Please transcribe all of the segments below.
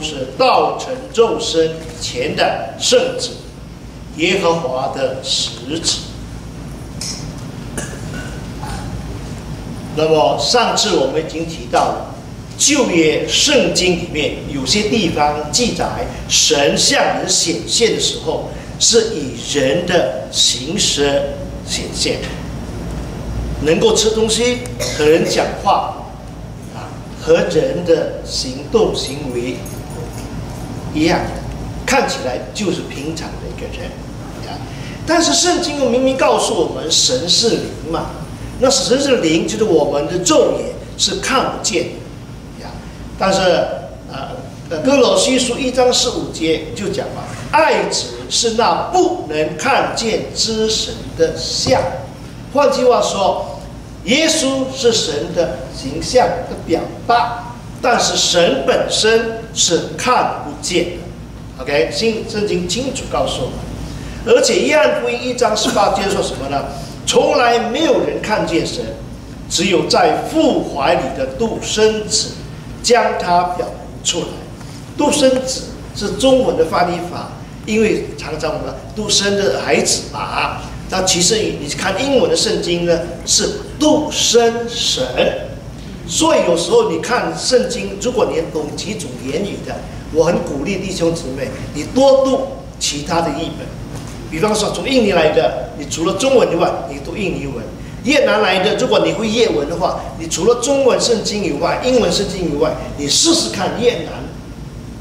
是道成肉身前的圣子，耶和华的使子。那么上次我们已经提到了，旧约圣经里面有些地方记载神向人显现的时候，是以人的形式显现，能够吃东西、和人讲话，啊，和人的行动行为一样的，看起来就是平常的一个人，啊，但是圣经又明明告诉我们，神是灵嘛。那神是灵，就是我们的肉眼是看不见的呀。但是，呃，呃，哥罗西书一章十五节就讲了，爱子是那不能看见之神的像。换句话说，耶稣是神的形象的表达，但是神本身是看不见的。OK，新圣经清楚告诉我们，而且约翰福音一章十八节说什么呢？从来没有人看见神，只有在父怀里的独生子将他表明出来。独生子是中文的翻译法，因为常常我们独生的孩子嘛。那其实你看英文的圣经呢，是独生神。所以有时候你看圣经，如果你懂几种言语的，我很鼓励弟兄姊妹，你多读其他的译本。比方说，从印尼来的，你除了中文以外，你读印尼文；越南来的，如果你会越文的话，你除了中文圣经以外，英文圣经以外，你试试看越南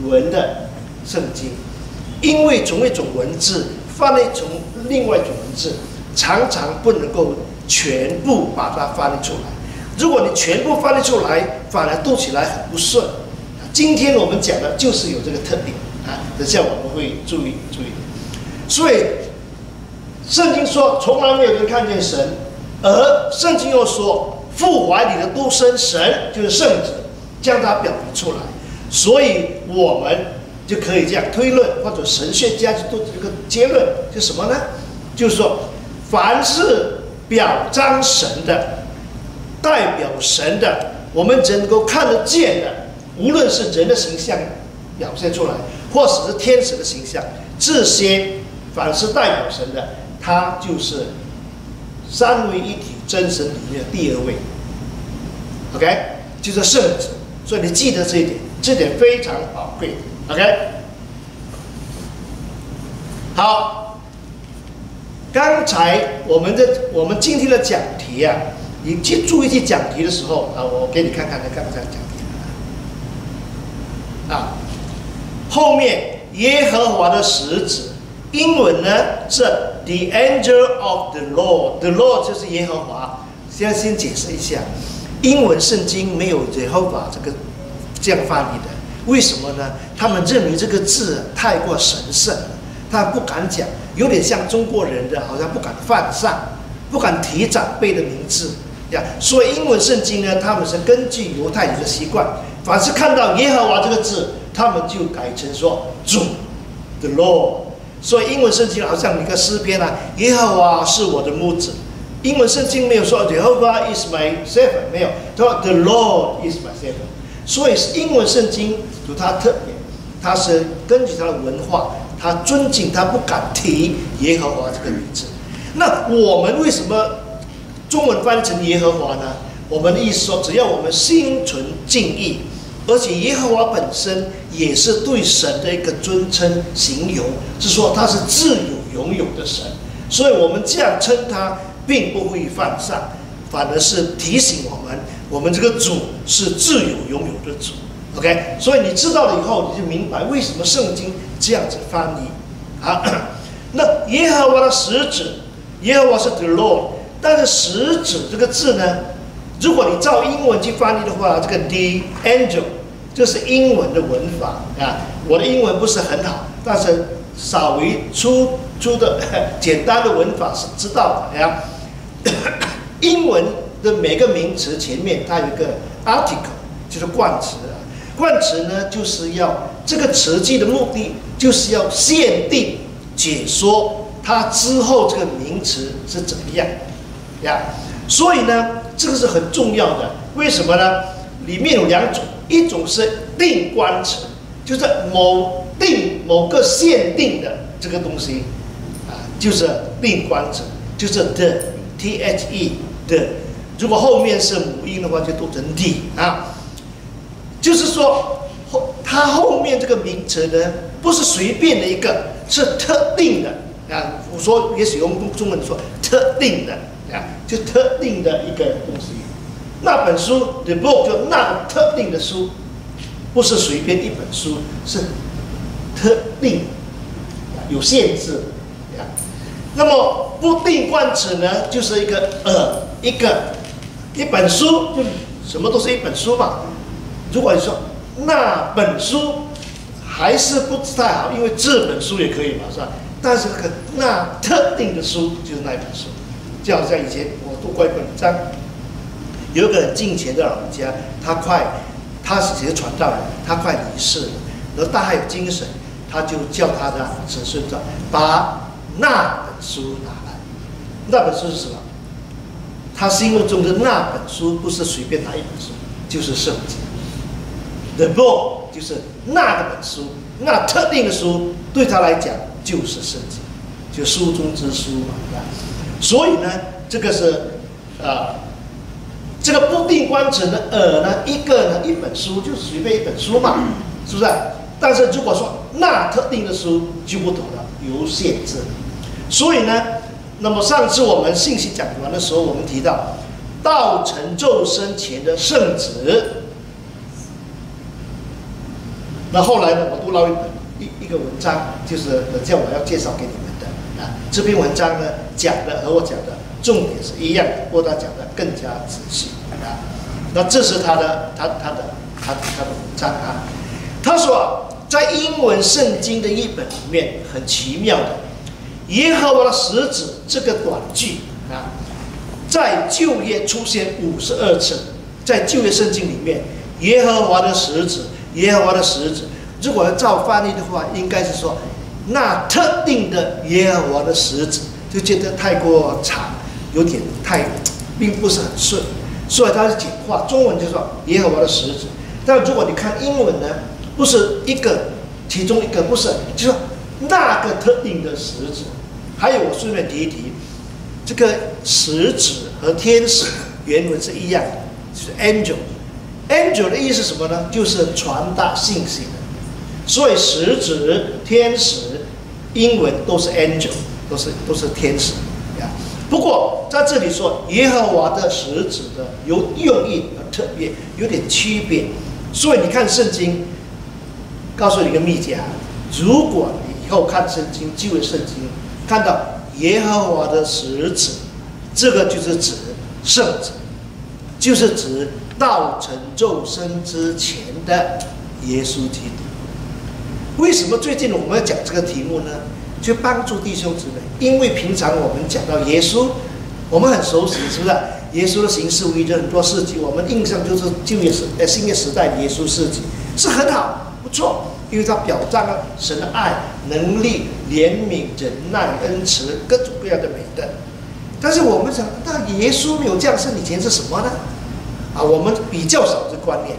文的圣经，因为从一种文字翻译成另外一种文字，常常不能够全部把它翻译出来。如果你全部翻译出来，反而读起来很不顺。今天我们讲的就是有这个特点啊，等下我们会注意注意。所以，圣经说从来没有人看见神，而圣经又说父怀里的独生神就是圣子，将它表明出来。所以我们就可以这样推论，或者神学家就做这个结论，就什么呢？就是说，凡是表彰神的、代表神的，我们只能够看得见的，无论是人的形象表现出来，或者是天使的形象，这些。凡是代表神的，他就是三位一体真神里面的第二位。OK，就是圣子，所以你记得这一点，这点非常宝贵。OK，好，刚才我们的我们今天的讲题啊，你去注意去讲题的时候啊，我给你看看，你刚才讲题啊，后面耶和华的使者。英文呢是 The Angel of the Lord，The Lord 就是耶和华。先先解释一下，英文圣经没有耶和华这个这样翻译的，为什么呢？他们认为这个字太过神圣了，他不敢讲，有点像中国人的，好像不敢犯上，不敢提长辈的名字呀。所以英文圣经呢，他们是根据犹太人的习惯，凡是看到耶和华这个字，他们就改成说主，The Lord。所以英文圣经好像一个诗篇啊，耶和华是我的牧者。英文圣经没有说 Jehovah is my shepherd，没有，他说 The Lord is my shepherd。所以英文圣经有它特点，它是根据它的文化，它尊敬，它不敢提耶和华这个名字。那我们为什么中文翻译成耶和华呢？我们的意思说，只要我们心存敬意。而且耶和华本身也是对神的一个尊称形容，是说他是自有拥有的神，所以我们这样称他，并不会犯上，反而是提醒我们，我们这个主是自有拥有的主。OK，所以你知道了以后，你就明白为什么圣经这样子翻译。好，那耶和华的使者，耶和华是 the Lord，但是使者这个字呢，如果你照英文去翻译的话，这个 the angel。就是英文的文法啊，我的英文不是很好，但是稍微粗粗的 简单的文法是知道的呀。英文的每个名词前面它有一个 article，就是冠词啊。冠词呢，就是要这个词句的目的，就是要限定解说它之后这个名词是怎么样呀。所以呢，这个是很重要的。为什么呢？里面有两种。一种是定冠词，就是某定某个限定的这个东西啊，就是定冠词，就是 the t h e the。如果后面是母音的话，就读成 the 啊。就是说后它后面这个名词呢，不是随便的一个，是特定的啊。我说也许用中文说特定的，就特定的一个东西。那本书 the book 就那个特定的书，不是随便一本书，是特定有限制。那么不定冠词呢，就是一个呃一个。一本书就什么都是一本书嘛。如果你说那本书还是不太好，因为这本书也可以嘛，是吧？但是可那特定的书就是那一本书，就好像以前我读过一本章，有一个很近前的老人家，他快他是其实传道人，他快离世了，然后他还有精神，他就叫他的子孙说把那本书拿来。那本书是什么？他心目中的那本书不是随便拿一本书，就是圣经。The book 就是那个本书，那特定的书对他来讲就是圣经，就书中之书嘛，对吧？所以呢，这个是啊，这个不定冠词的耳呢，一个呢一本书就是随便一本书嘛，是不是？但是如果说那特定的书就不同了，有限制。所以呢。那么上次我们信息讲完的时候，我们提到道成肉身前的圣旨。那后来呢，我读了一本一一个文章，就是等下我要介绍给你们。这篇文章呢，讲的和我讲的重点是一样的，不过他讲的更加仔细啊。那这是他的他他的他他的文章啊。他说，在英文圣经的一本里面，很奇妙的。耶和华的使者这个短句啊，在旧约出现五十二次，在旧约圣经里面，耶和华的使者，耶和华的使者，如果要照翻译的话，应该是说那特定的耶和华的使者，就觉得太过长，有点太，并不是很顺，所以它是简化，中文就说耶和华的使者。但如果你看英文呢，不是一个，其中一个不是，就说那个特定的使者。还有，我顺便提一提，这个使者和天使原文是一样的，就是 angel。angel 的意思是什么呢？就是传达信息的。所以使者、天使，英文都是 angel，都是都是天使呀。不过在这里说耶和华的使者的有用意和特别，有点区别。所以你看圣经，告诉你一个秘诀：如果你以后看圣经，旧约圣经。看到耶和华的使者，这个就是指圣子，就是指道成肉身之前的耶稣基督。为什么最近我们要讲这个题目呢？去帮助弟兄姊妹，因为平常我们讲到耶稣，我们很熟悉，是不是？耶稣的行事为人很多事迹，我们印象就是旧约时呃新约时代耶稣事迹是很好，不错。因为它表彰了神的爱、能力、怜悯、忍耐、恩慈，各种各样的美德。但是我们想，那耶稣没有降生以前是什么呢？啊，我们比较少这观念。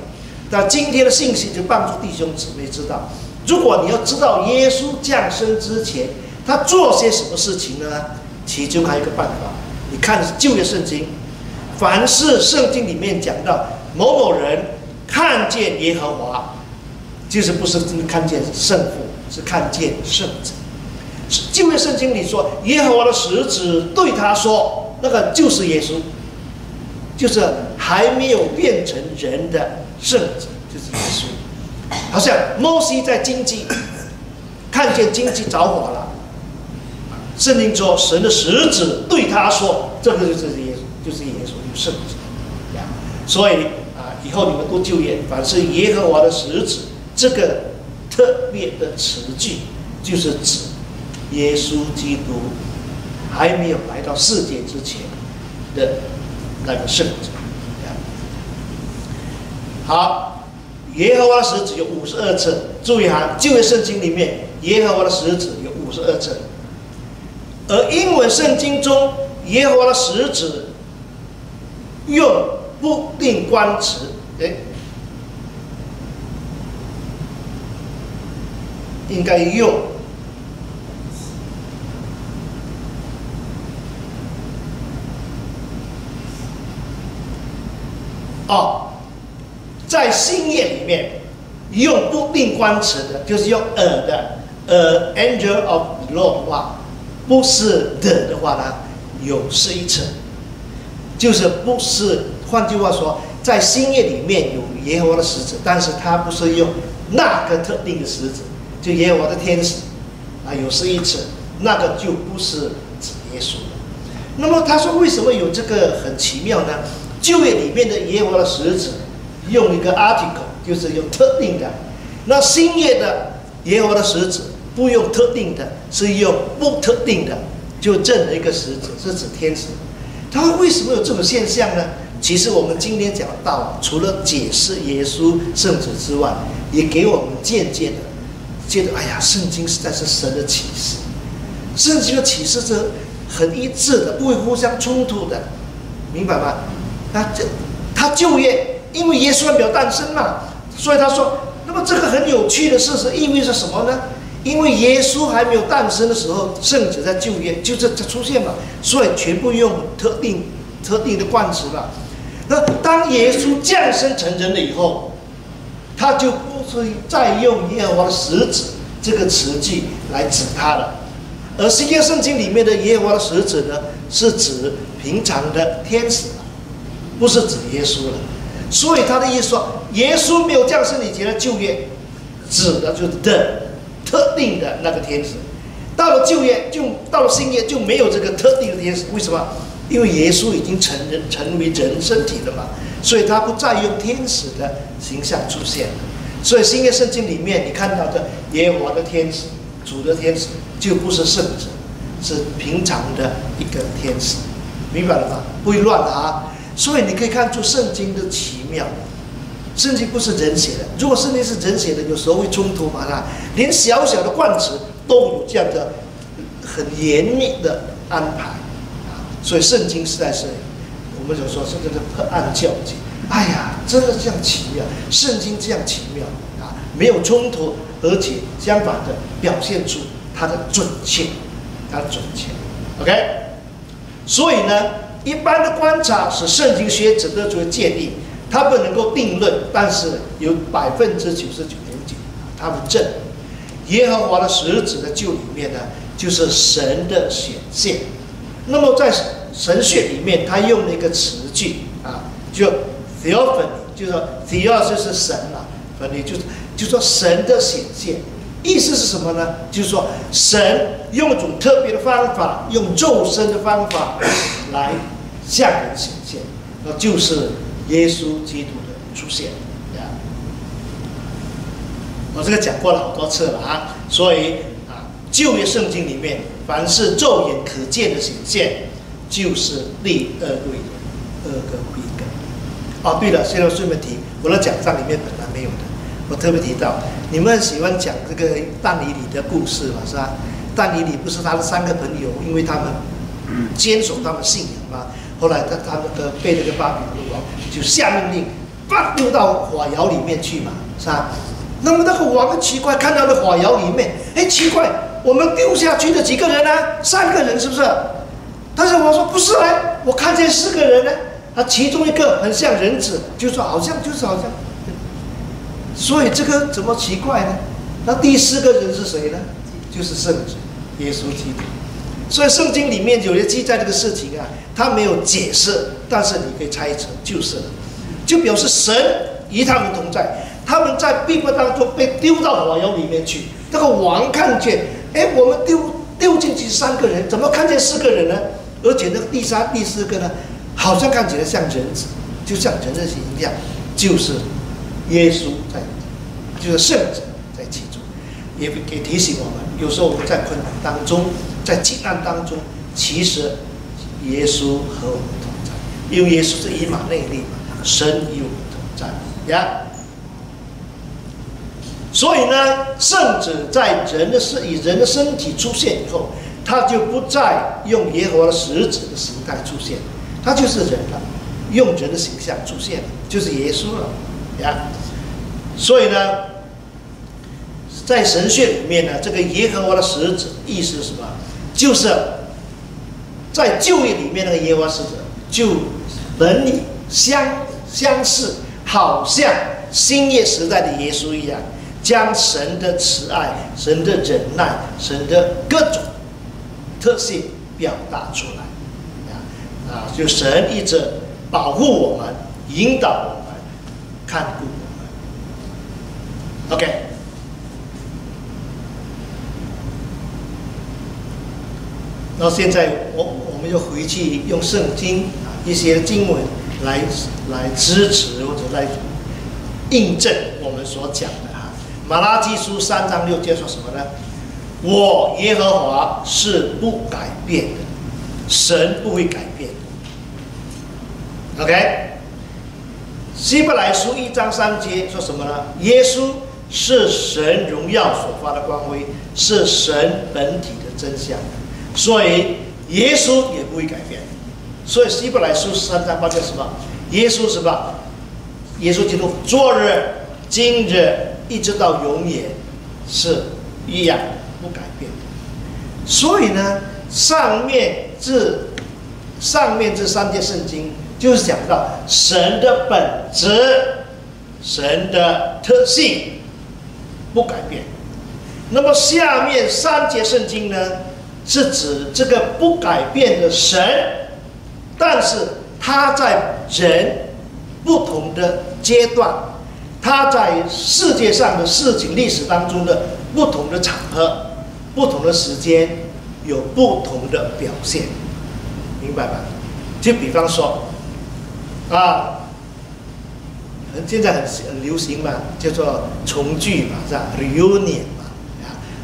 那今天的信息就帮助弟兄姊妹知道，如果你要知道耶稣降生之前他做些什么事情呢？其中还有一个办法，你看旧约圣经，凡是圣经里面讲到某某人看见耶和华。就是不是真看见圣父，是看见圣子。旧约圣经里说，耶和华的使者对他说：“那个就是耶稣，就是还没有变成人的圣子，就是耶稣。”好像摩西在荆棘看见荆棘着火了，圣经说神的使者对他说：“这个就是耶稣，就是耶稣，就是圣子。”所以啊，以后你们都就业，凡是耶和华的使者。这个特别的词句，就是指耶稣基督还没有来到世界之前的那个圣者。好，耶和华的使者有五十二次，注意哈，旧约圣经里面耶和华的使者有五十二次，而英文圣经中耶和华的使者用不定冠词，哎。应该用哦，在新约里面用不定冠词的，就是用 a 的，a angel of Lord 的话，不是的的话呢，有是一层，就是不是，换句话说，在新约里面有耶和华的使者，但是他不是用那个特定的使者，就耶和华的天使啊，有是一层，那个就不是指耶稣了。那么他说为什么有这个很奇妙呢？旧约里面的耶和华的使者用一个 article，就是用特定的；那新约的耶和华的使者不用特定的，是用不特定的，就证了一个使者是指天使。他为什么有这种现象呢？其实我们今天讲到，除了解释耶稣圣子之外，也给我们间接的觉得，哎呀，圣经实在是神的启示，圣经的启示是很一致的，不会互相冲突的，明白吗？那这他就业，因为耶稣还没有诞生嘛，所以他说，那么这个很有趣的事实意味着什么呢？因为耶稣还没有诞生的时候，圣子在就业，就这这出现嘛，所以全部用特定特定的冠词嘛。那当耶稣降生成人了以后，他就不是再用耶和华的使者这个词句来指他了，而新约圣经里面的耶和华的使者呢，是指平常的天使。不是指耶稣了，所以他的意思说，耶稣没有降生以前的旧约，指的就是的特定的那个天使。到了旧约，就到了新约就没有这个特定的天使。为什么？因为耶稣已经成人成为人身体了嘛，所以他不再用天使的形象出现。所以新约圣经里面你看到的耶和华的天使、主的天使，就不是圣者，是平常的一个天使，明白了吗？不会乱啊。所以你可以看出圣经的奇妙，圣经不是人写的。如果圣经是人写的，有时候会冲突嘛，啦，连小小的冠词都有这样的很严密的安排啊。所以圣经实在是，我们所说是这个破案教经。哎呀，真的这样奇妙，圣经这样奇妙啊，没有冲突，而且相反的表现出它的准确，它的准确。OK，所以呢。一般的观察使圣经学者得出的建议，他不能够定论，但是有百分之九十九点九，他们证耶和华的使者的旧里面呢，就是神的显现。那么在神学里面，他用了一个词句啊，就 theophany，就是说 theos 就是神嘛，反正就是就说神的显现。意思是什么呢？就是说，神用一种特别的方法，用肉身的方法来向人显现，那就是耶稣基督的出现。呀，我这个讲过了好多次了啊，所以啊，旧约圣经里面，凡是肉眼可见的显现，就是第二位二个比根。哦，对了，现在顺便提，我的奖章里面本来没有的。我特别提到，你们喜欢讲这个但以理的故事嘛，是吧？但以理不是他的三个朋友，因为他们坚守他们信仰嘛。后来他他那个被那个巴比伦王就下命令，把丢到火窑里面去嘛，是吧？那么那个王奇怪，看到那火窑里面，哎，奇怪，我们丢下去的几个人呢？三个人是不是？但是我说不是哎，我看见四个人呢。他其中一个很像人子，就说好像就是好像。所以这个怎么奇怪呢？那第四个人是谁呢？就是圣子，耶稣基督。所以圣经里面有些记载这个事情啊，他没有解释，但是你可以猜测就是了，就表示神与他们同在。他们在闭关当中被丢到火窑里面去，这个王看见，哎，我们丢丢进去三个人，怎么看见四个人呢？而且那个第三、第四个呢，好像看起来像人子，就像人的形象，就是。耶稣在，就是圣者在其中，也给提醒我们，有时候我们在困难当中，在艰难当中，其实耶稣和我们同在，因为耶稣是以马内利嘛，神与我们同在呀。所以呢，圣子在人的身以人的身体出现以后，他就不再用耶和华的使者的形态出现，他就是人了，用人的形象出现，就是耶稣了。呀，所以呢，在神学里面呢，这个耶和华的使者意思是什么？就是在旧约里面那个耶和华使者，就能你相相似，好像新约时代的耶稣一样，将神的慈爱、神的忍耐、神的各种特性表达出来。啊，就神一直保护我们，引导我们，看顾我们。OK，那现在我我们就回去用圣经啊一些经文来来支持或者来印证我们所讲的哈。马拉基书三章六节说什么呢？我耶和华是不改变的，神不会改变。OK，希伯来书一章三节说什么呢？耶稣是神荣耀所发的光辉，是神本体的真相，所以耶稣也不会改变。所以希伯来书三章八节什么？耶稣什么？耶稣基督昨日、今日一直到永远是一样不改变。所以呢，上面这上面这三节圣经。就是讲到神的本质、神的特性不改变。那么下面三节圣经呢，是指这个不改变的神，但是他在人不同的阶段，他在世界上的事情历史当中的不同的场合、不同的时间，有不同的表现，明白吧？就比方说。啊，现在很很流行嘛，叫做重聚嘛，是吧？reunion，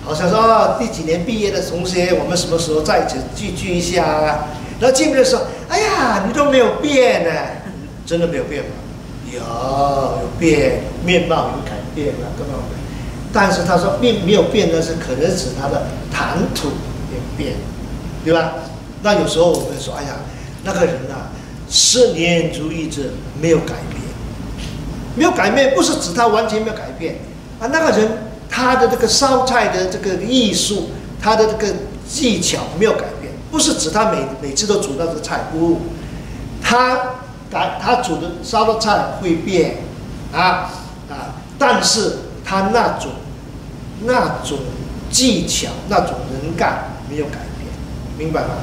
好像说啊，第几年毕业的同学，我们什么时候再次聚聚一下啊？然后见面的时候，哎呀，你都没有变呢，真的没有变吗？有，有变，面貌有改变了，各位。但是他说并没有变的，是可能指他的谈吐有变，对吧？那有时候我们说，哎呀，那个人啊。十年如一日，没有改变，没有改变，不是指他完全没有改变啊。那个人他的这个烧菜的这个艺术，他的这个技巧没有改变，不是指他每每次都煮到这菜不，他改他煮的烧的菜会变啊啊，但是他那种那种技巧那种能干没有改变，明白吗？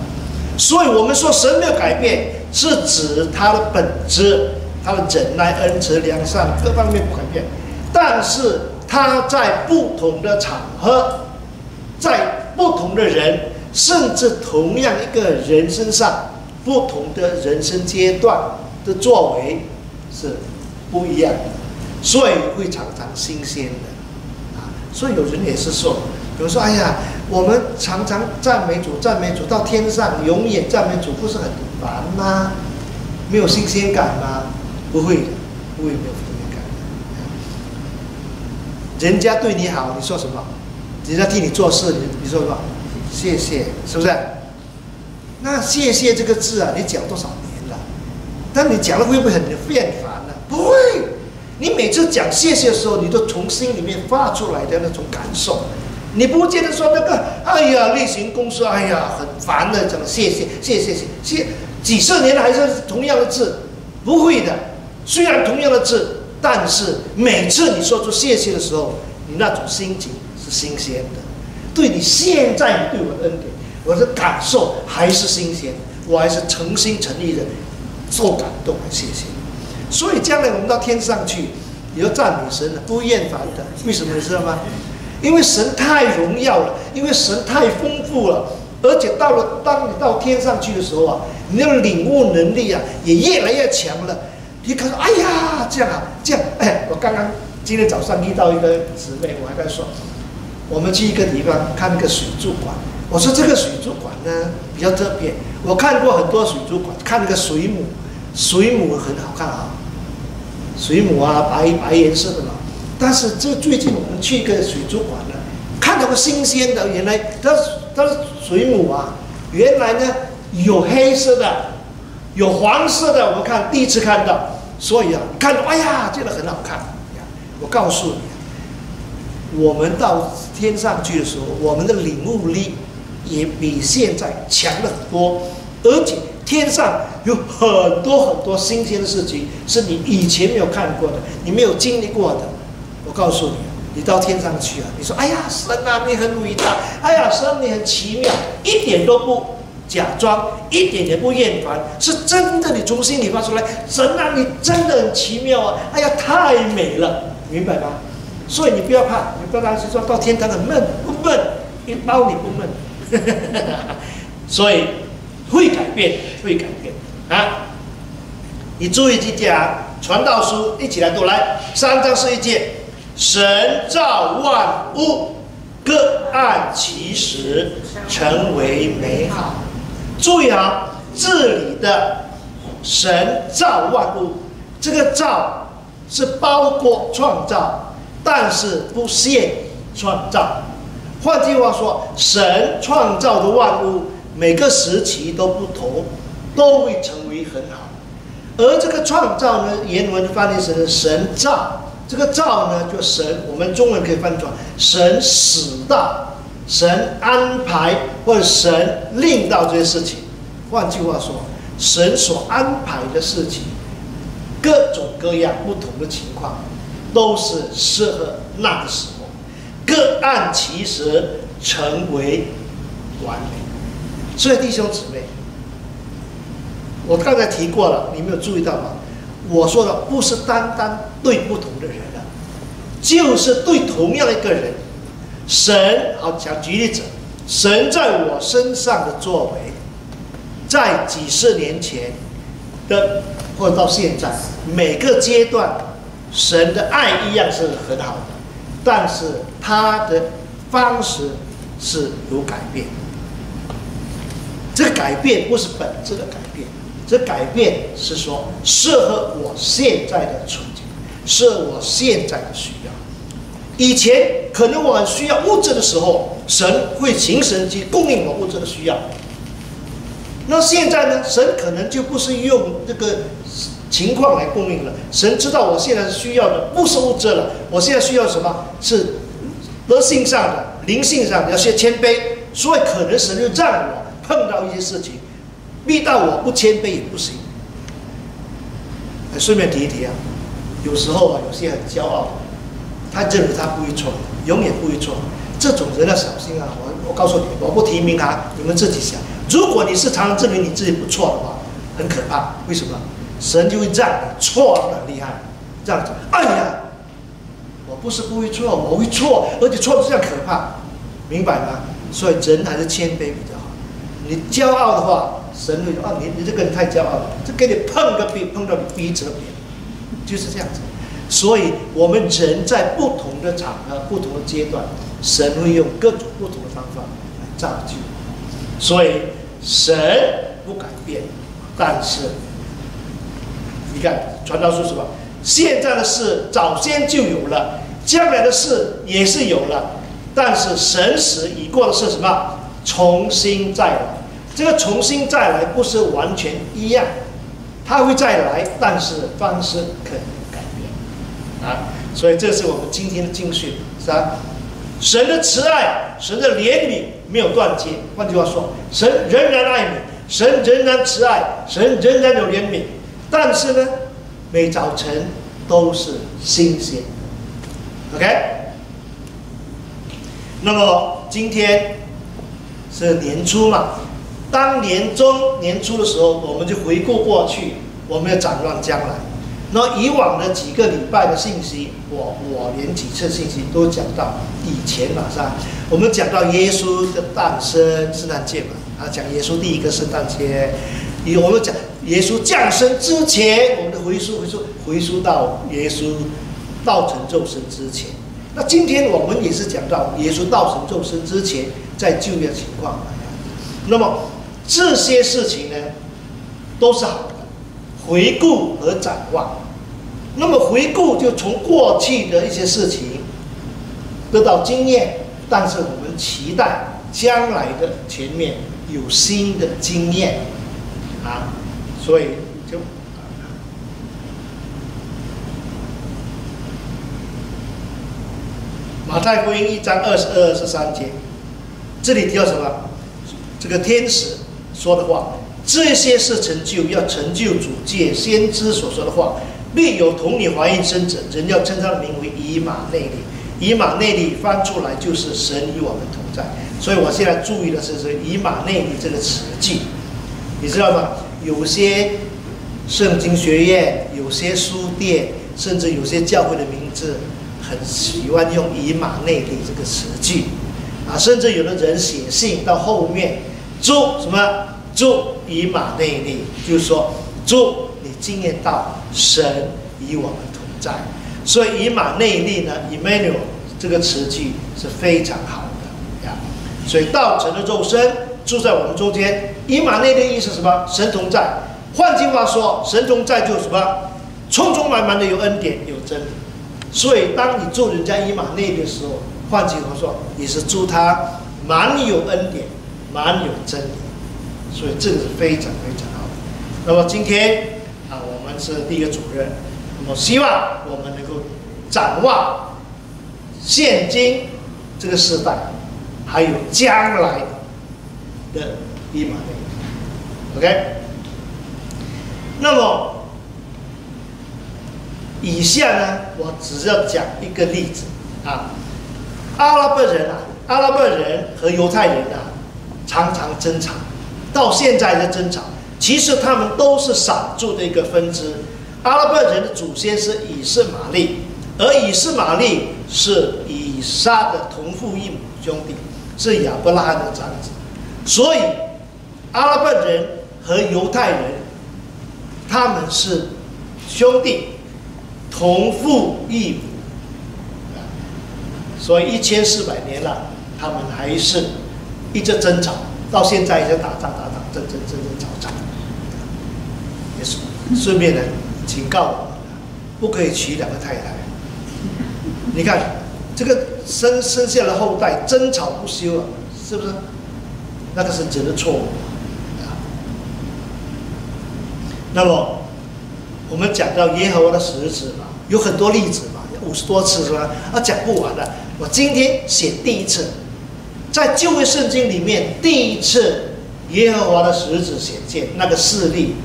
所以我们说神没有改变。是指他的本质，他的忍耐、恩慈、良善各方面不改变，但是他在不同的场合，在不同的人，甚至同样一个人身上，不同的人生阶段的作为是不一样的，所以会常常新鲜的啊。所以有人也是说，比如说，哎呀，我们常常赞美主，赞美主到天上，永远赞美主，不是很？烦吗？没有新鲜感吗？不会的，不会没有。人家对你好，你说什么？人家替你做事，你你说什么？谢谢，是不是？那谢谢这个字啊，你讲多少年了？但你讲了会不会很厌烦呢？不会，你每次讲谢谢的时候，你都从心里面发出来的那种感受。你不见得说那个，哎呀，例行公事，哎呀，很烦的，讲谢谢，谢谢，谢谢。几十年了还是同样的字，不会的。虽然同样的字，但是每次你说出谢谢的时候，你那种心情是新鲜的。对你现在你对我的恩典，我的感受还是新鲜，我还是诚心诚意的受感动，谢谢。所以将来我们到天上去，你要赞美神了，不厌烦的。为什么你知道吗？因为神太荣耀了，因为神太丰富了，而且到了当你到天上去的时候啊。你的领悟能力啊，也越来越强了。你看，哎呀，这样啊，这样，哎，我刚刚今天早上遇到一个姊妹，我还在说，我们去一个地方看一个水族馆。我说这个水族馆呢比较特别，我看过很多水族馆，看那个水母，水母很好看啊，水母啊，白白颜色的嘛。但是这最近我们去一个水族馆呢，看到个新鲜的，原来它它水母啊，原来呢。有黑色的，有黄色的，我们看第一次看到，所以啊，看到哎呀，这个很好看。我告诉你，我们到天上去的时候，我们的领悟力也比现在强了很多，而且天上有很多很多新鲜的事情是你以前没有看过的，你没有经历过的。我告诉你，你到天上去啊，你说：“哎呀，神啊，你很伟大！哎呀，神你很奇妙，一点都不假装，一点也不厌烦，是真的，你从心里发出来，神啊，你真的很奇妙啊！哎呀，太美了，明白吗？”所以你不要怕，你不要担心说到天堂很闷，不闷，一包你不闷。所以会改变，会改变啊！你注意去讲传道书，一起来读来。三章是一节：神造万物，各按其时，成为美好。注意啊，这里的神造万物，这个造是包括创造。但是不限创造，换句话说，神创造的万物每个时期都不同，都会成为很好。而这个创造呢，原文翻译成神造，这个造呢，就神，我们中文可以翻译成神使道，神安排或者神令到这些事情。换句话说，神所安排的事情，各种各样不同的情况。都是适合那个时候，各按其时成为完美。所以弟兄姊妹，我刚才提过了，你没有注意到吗？我说的不是单单对不同的人了，就是对同样一个人。神，好讲举例子，神在我身上的作为，在几十年前的，或者到现在每个阶段。神的爱一样是很好的，但是他的方式是有改变。这个改变不是本质的改变，这改变是说适合我现在的处境，适合我现在的需要。以前可能我很需要物质的时候，神会行神迹供应我物质的需要。那现在呢？神可能就不是用这个。情况来供应了，神知道我现在需要的不是物质了，我现在需要什么？是德性上的、灵性上的，要学谦卑。所以可能神就让我碰到一些事情，逼到我不谦卑也不行。顺便提一提啊，有时候啊，有些很骄傲，他认为他不会错，永远不会错，这种人要小心啊！我我告诉你，我不提名他，你们自己想。如果你是常常证明你自己不错的话，很可怕。为什么？神就会让你错的很厉害，这样子。哎呀，我不是不会错，我会错，而且错的这样可怕，明白吗？所以人还是谦卑比较好。你骄傲的话，神会说：“啊，你你这个人太骄傲了，就给你碰个鼻，碰到你鼻子边，就是这样子。”所以，我们人在不同的场合、不同的阶段，神会用各种不同的方法来造就。所以，神不改变，但是。你看，传道书什么？现在的事早先就有了，将来的事也是有了，但是神使已过的是什么？重新再来。这个重新再来不是完全一样，他会再来，但是方式可能啊。所以这是我们今天的经训，是吧？神的慈爱，神的怜悯没有断绝。换句话说，神仍然爱你，神仍然慈爱，神仍然有怜悯。但是呢，每早晨都是新鲜，OK。那么今天是年初嘛？当年中年初的时候，我们就回顾过去，我们要展望将来。那以往的几个礼拜的信息，我我连几次信息都讲到以前马上，我们讲到耶稣的诞生，圣诞节嘛，啊，讲耶稣第一个圣诞节。以我们讲耶稣降生之前，我们的回溯回溯回溯到耶稣道成肉身之前。那今天我们也是讲到耶稣道成肉身之前在就业情况。那么这些事情呢，都是好的，回顾和展望。那么回顾就从过去的一些事情得到经验，但是我们期待将来的前面有新的经验。啊，所以就马太福音一章二十二、二十三节，这里提到什么？这个天使说的话，这些是成就，要成就主借先知所说的话。必有同女怀孕生子，人要称他的名为以马内利。以马内利翻出来就是神与我们同在。所以我现在注意的是是以马内利这个词句，你知道吗？有些圣经学院、有些书店，甚至有些教会的名字，很喜欢用以马内利这个词句啊，甚至有的人写信到后面，祝什么？祝以马内利，就是说祝。经验到神与我们同在，所以以马内利呢，Emmanuel 这个词句是非常好的呀。所以道成的肉身住在我们中间，以马内利意思什么？神同在。换句话说，神同在就是什么？充充满满的有恩典有真理。所以当你祝人家以马内的时候，换句话说，你是祝他满有恩典，满有真理。所以这个是非常非常好的。那么今天。是第一个主任，那么希望我们能够展望现今这个时代，还有将来的伊玛内，OK。那么以下呢，我只要讲一个例子啊，阿拉伯人啊，阿拉伯人和犹太人啊，常常争吵，到现在的争吵。其实他们都是少数的一个分支。阿拉伯人的祖先是以斯玛利，而以斯玛利是以撒的同父异母兄弟，是亚伯拉罕的长子。所以阿拉伯人和犹太人他们是兄弟，同父异母。所以一千四百年了，他们还是一直争吵，到现在一直打仗打仗，争争争争吵吵。顺便呢，警告我，不可以娶两个太太。你看，这个生生下的后代争吵不休啊，是不是？那个是真的错误啊。那么，我们讲到耶和华的使子嘛，有很多例子嘛，五十多次是吧？啊，讲不完的。我今天写第一次，在旧约圣经里面，第一次耶和华的使子显现那个事例。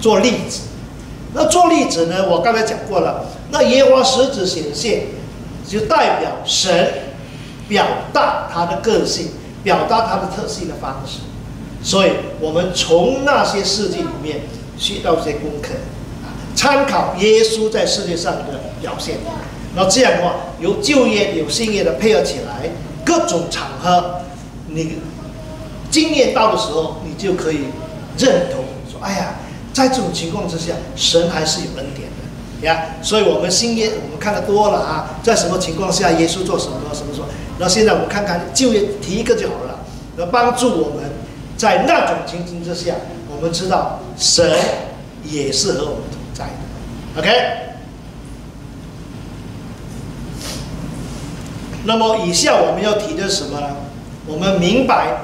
做例子，那做例子呢？我刚才讲过了。那耶和华使子显现，就代表神表达他的个性，表达他的特性的方式。所以我们从那些事迹里面学到一些功课啊，参考耶稣在世界上的表现。那这样的话，由旧业有新业的配合起来，各种场合你经验到的时候，你就可以认同说：“哎呀。”在这种情况之下，神还是有恩典的呀。所以，我们新约我们看的多了啊，在什么情况下耶稣做什么什么什么？那现在我们看看就业提一个就好了，来帮助我们在那种情形之下，我们知道神也是和我们同在的。OK。那么，以下我们要提的是什么呢？我们明白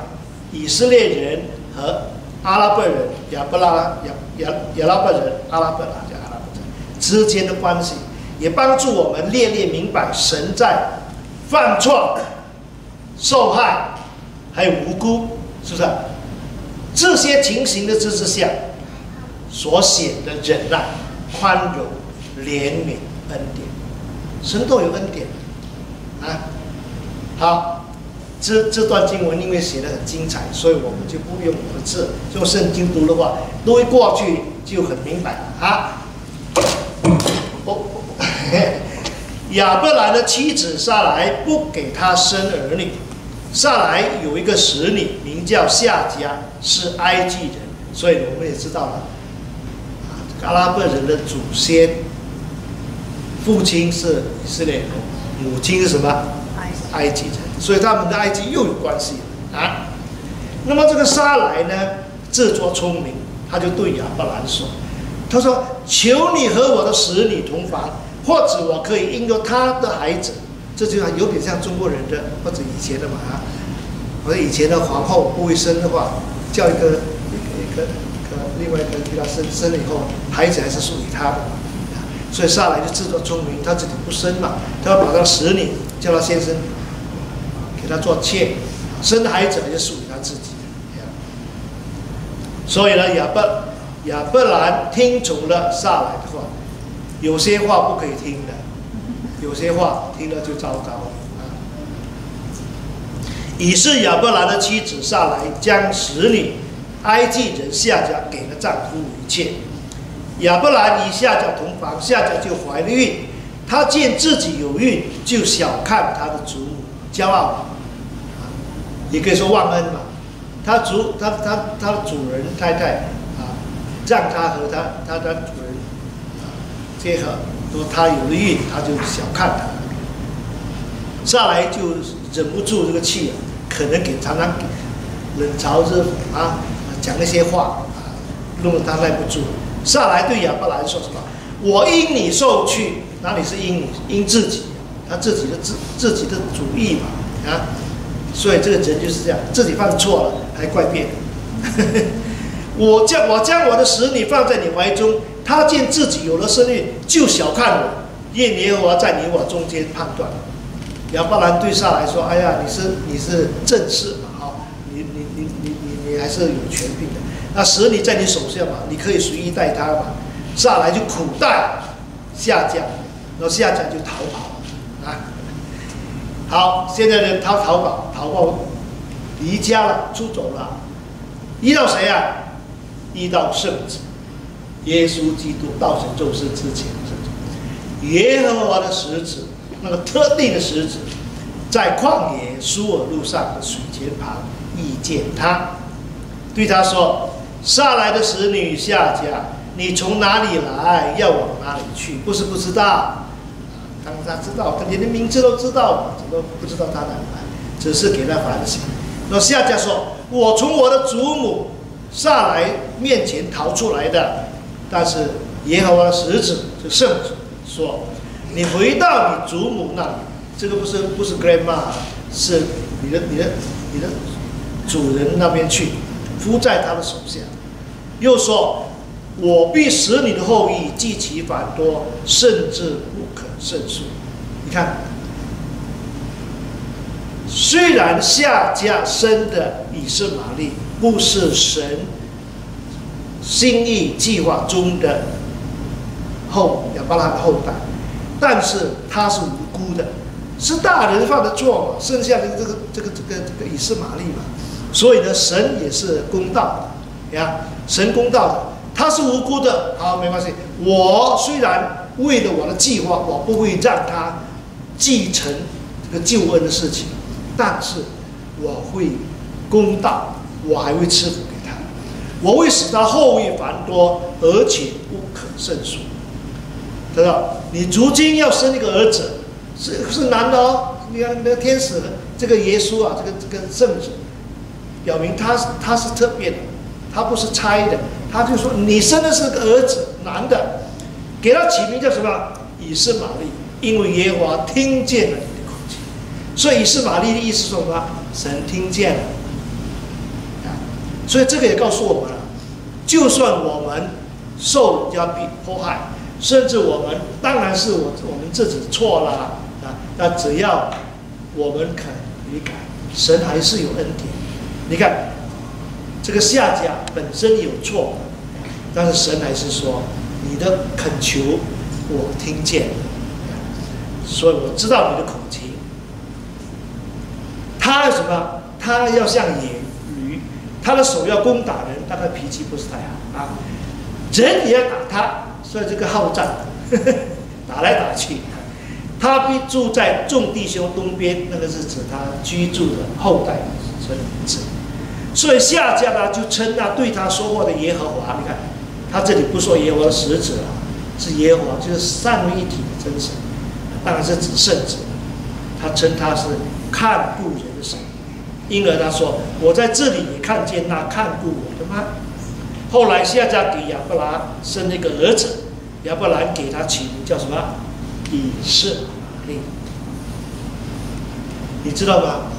以色列人和阿拉伯人亚伯拉亚。亚亚拉伯人、阿拉伯人、叫阿拉伯人之间的关系，也帮助我们列列明白神在犯错、受害，还有无辜，是不是？这些情形的支持下，所显的忍耐、宽容、怜悯、恩典，神都有恩典啊。好。这这段经文因为写的很精彩，所以我们就不用我的字，用圣经读的话，读过去就很明白了啊。哦，亚伯兰的妻子撒来不给他生儿女，撒来有一个使女名叫夏家，是埃及人，所以我们也知道了，阿拉伯人的祖先，父亲是以色列人，母亲是什么？埃及人。所以他们的埃及又有关系啊。那么这个沙来呢，自作聪明，他就对亚伯兰说：“他说，求你和我的使女同房，或者我可以应用他的孩子。这就有点像中国人的或者以前的嘛啊。或者以前的皇后不会生的话，叫一个一个一个另外一个替他生生了以后，孩子还是属于他的嘛。所以沙来就自作聪明，他自己不生嘛，他要把他使女。叫他先生给他做妾，生孩子就属于他自己。所以呢，亚伯亚伯兰听从了撒来的话，有些话不可以听的，有些话听了就糟糕了啊。以是亚伯兰的妻子撒来将使女埃及人夏甲给了丈夫为妾，亚伯兰与夏甲同房，夏甲就怀了孕。他见自己有孕，就小看他的祖母，骄傲啊，也可以说忘恩嘛。他主他他他主人太太啊，让他和他他的主人啊结合，说他有了孕，他就小看他。下来就忍不住这个气啊，可能给常常给冷嘲热讽啊，讲那些话啊，弄得他耐不住。下来对亚伯兰说什么？我因你受去，哪里是因你因自己？他自己的自自己的主意嘛啊。所以这个人就是这样，自己犯错了还怪别人。我将我将我的使女放在你怀中，他见自己有了生育，就小看我，愿耶和华在你我中间判断。亚伯兰对撒来说：“哎呀，你是你是正室嘛，哈，你你你你你你还是有权柄的。那使女在你手下嘛，你可以随意待他嘛。”撒来就苦待下降，然后下降就逃跑。好，现在呢，他逃跑，逃跑离家了，出走了，遇到谁啊？遇到圣子，耶稣基督道成肉身之前，耶和华的使者，那个特定的使者，在旷野苏尔路上的水泉旁遇见他，对他说：“下来的使女下家，你从哪里来？要往哪里去？不是不知道。”他知道，他连的名字都知道，怎么不知道他哪来？只是给他反省。那下家说：“我从我的祖母下来面前逃出来的。”但是耶和华的使者就圣子说：“你回到你祖母那里，这个不是不是 grandma，是你的你的你的主人那边去，伏在他的手下。”又说：“我必使你的后裔极其繁多，甚至不可。”胜数，你看，虽然下嫁生的以色玛利不是神心意计划中的后亚伯拉的后代，但是他是无辜的，是大人犯的错嘛，剩下的这个这个这个这个以色玛利嘛，所以呢，神也是公道的呀，神公道的，他是无辜的，好，没关系，我虽然。为了我的计划，我不会让他继承这个救恩的事情，但是我会公道，我还会赐福给他，我会使他后裔繁多，而且不可胜数。知道？你如今要生一个儿子，是是男的哦。你看那个天使，这个耶稣啊，这个这个圣子，表明他是他是特别的，他不是猜的，他就说你生的是个儿子，男的。给他起名叫什么？以斯玛利，因为耶和华听见了你的口气，所以以斯玛利的意思是什么？神听见了。啊，所以这个也告诉我们了，就算我们受人家逼迫害，甚至我们当然是我我们自己错了啊，那只要我们肯悔改，神还是有恩典。你看，这个下家本身有错，但是神还是说。你的恳求，我听见，所以我知道你的口情。他什么？他要像野驴，他的手要攻打人，但他脾气不是太好啊。人也要打他，所以这个好战，打来打去。他必住在众弟兄东边，那个是指他居住的后代所以名字。所以下家呢，就称那对他说话的耶和华，你看。他这里不说耶和华的使者啊，是耶和华，就是三位一体的真神，当然是指圣子。他称他是看顾人的神，因而他说：“我在这里也看见那看顾我的吗？”后来夏家给亚伯拉生了一个儿子，亚伯兰给他起名叫什么？以色列。你知道吗？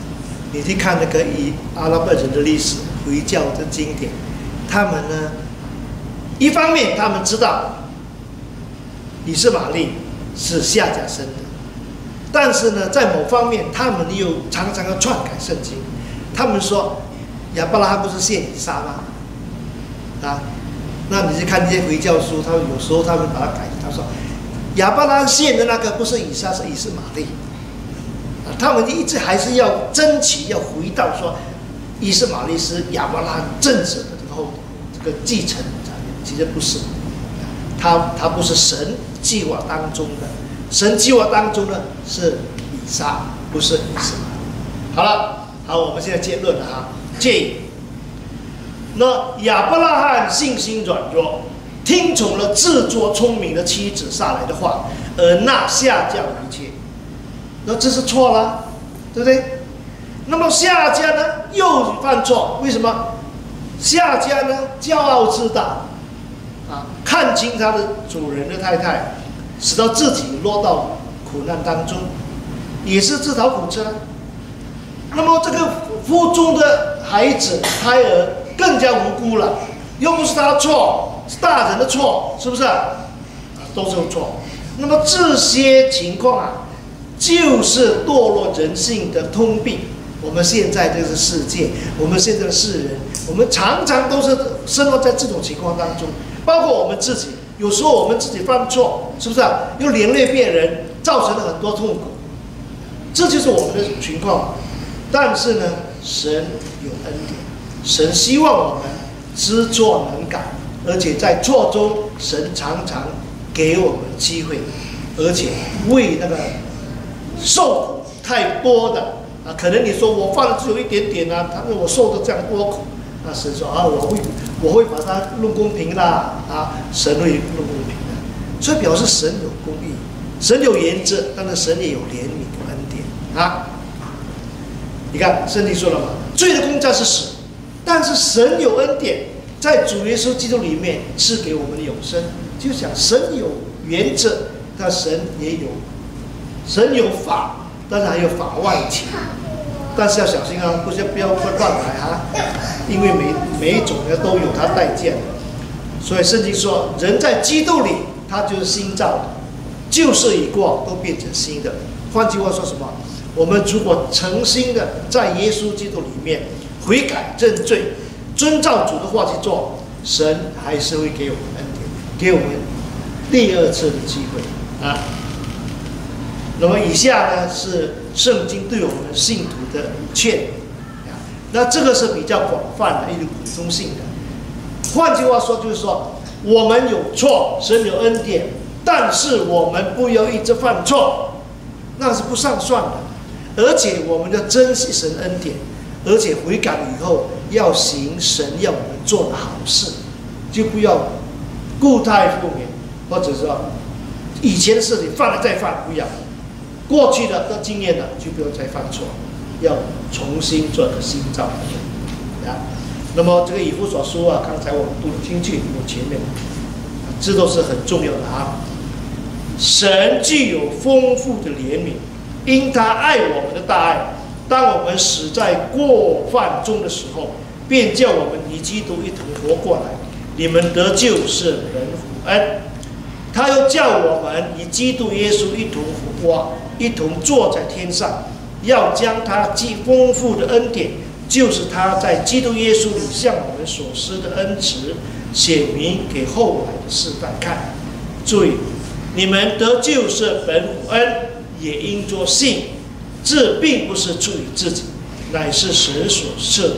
你去看那个以阿拉伯人的历史、回教的经典，他们呢？一方面，他们知道以斯玛利是夏甲生的，但是呢，在某方面，他们又常常要篡改圣经。他们说亚伯拉罕不是献以撒吗？啊，那你去看那些回教书，他们有时候他们把它改，他说亚伯拉罕献的那个不是以撒，是以斯玛利。他们一直还是要争取，要回到说以斯玛利斯亚伯拉罕正子的这个后这个继承者，其实不是。他他不是神计划当中的，神计划当中呢是以撒，不是以斯玛。好了，好，我们现在结论了哈。这那亚伯拉罕信心软弱，听从了自作聪明的妻子下来的话，而那下降一切，那这是错了，对不对？那么下家呢又犯错，为什么？下家呢骄傲自大。啊，看清他的主人的太太，使到自己落到苦难当中，也是自讨苦吃。那么这个腹中的孩子胎儿更加无辜了，又不是他的错，是大人的错，是不是？啊，都是错。那么这些情况啊，就是堕落人性的通病。我们现在这个世界，我们现在的世人，我们常常都是生活在这种情况当中。包括我们自己，有时候我们自己犯错，是不是？又连累别人，造成了很多痛苦，这就是我们的情况。但是呢，神有恩典，神希望我们知错能改，而且在错中，神常常给我们机会，而且为那个受苦太多的啊，可能你说我犯的只有一点点啊，他说我受的这样多苦。那神说啊，我会，我会把它弄公平的啊，神会弄公平的，所以表示神有公义，神有原则，但是神也有怜悯的恩典啊。你看圣经说了嘛，罪的公价是死，但是神有恩典，在主耶稣基督里面赐给我们的永生，就讲神有原则，但神也有，神有法，但是还有法外情。但是要小心啊，不是不要乱来啊，因为每每一种呢都有它代价的。所以圣经说，人在基督里，他就是新造的，旧事已过，都变成新的。换句话说什么？我们如果诚心的在耶稣基督里面悔改认罪，遵照主的话去做，神还是会给我们恩典，给我们第二次的机会啊。那么以下呢是圣经对我们信徒的劝，啊，那这个是比较广泛的一种普通性的。换句话说，就是说我们有错，神有恩典，但是我们不要一直犯错，那是不上算的。而且我们要珍惜神恩典，而且悔改以后要行神要我们做的好事，就不要固态负面，或者说以前的事情犯了再犯，不要。过去的的经验了，就不要再犯错，要重新做个新造啊。那么这个以弗所书啊，刚才我们读进去，我前面，这都是很重要的啊。神具有丰富的怜悯，因他爱我们的大爱，当我们死在过犯中的时候，便叫我们与基督一同活过来。你们得救是人福恩，他又叫我们与基督耶稣一同复活。一同坐在天上，要将他既丰富的恩典，就是他在基督耶稣里向我们所施的恩慈，显明给后来的世代看。注意，你们得救是本无恩，也应作信。这并不是出于自己，乃是神所赐的；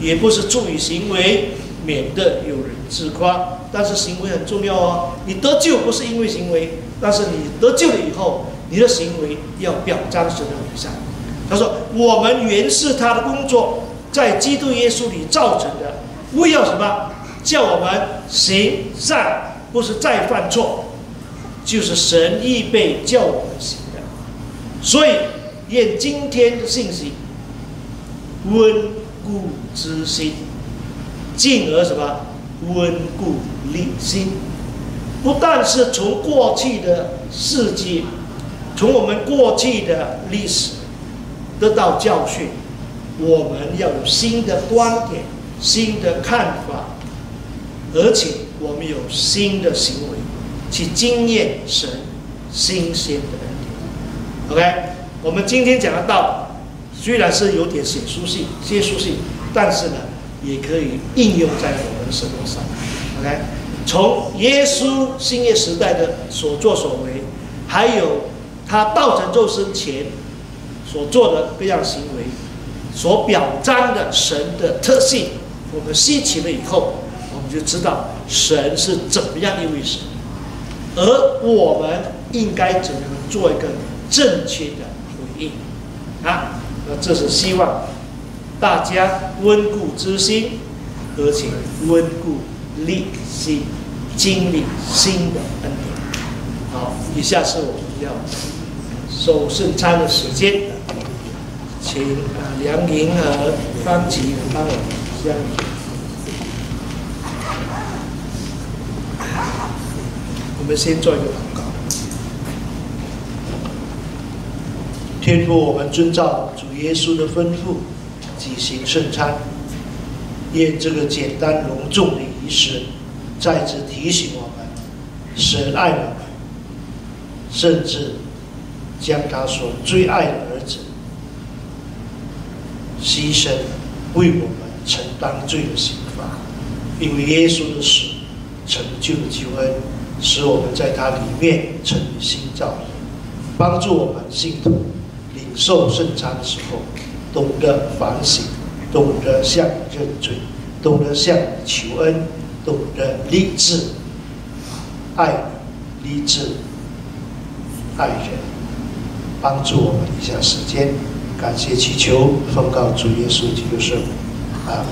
也不是出于行为，免得有人自夸。但是行为很重要哦。你得救不是因为行为，但是你得救了以后。你的行为要表彰神的美善。他说：“我们原是他的工作，在基督耶稣里造成的。为要什么？叫我们行善，不是再犯错，就是神预备叫我们行的。所以，愿今天的信息温故知新，进而什么温故立新，不但是从过去的世界。”从我们过去的历史得到教训，我们要有新的观点、新的看法，而且我们有新的行为去经验神新鲜的恩典。OK。我们今天讲的道，虽然是有点学术性、学术性，但是呢，也可以应用在我们的生活上。OK，从耶稣新约时代的所作所为，还有他道成肉身前所做的各样行为，所表彰的神的特性，我们吸取了以后，我们就知道神是怎么样一位神，而我们应该怎么做一个正确的回应啊？那这是希望大家温故知新，而且温故立新，经历新的恩典。好，以下是我们要守圣餐的时间，请啊梁莹和方吉帮我相。我们先做一个祷告。天父，我们遵照主耶稣的吩咐，举行圣餐。愿这个简单隆重的仪式，再次提醒我们，神爱我们，甚至将他所最爱的儿子牺牲，为我们承担罪的刑罚。因为耶稣的死成就了救恩，使我们在他里面成为新造人，帮助我们信徒领。受圣餐的时候，懂得反省，懂得向你认罪，懂得向你求恩，懂得立志爱立志爱人，帮助我们一下时间。感谢祈求，奉告主耶稣基督圣母，啊。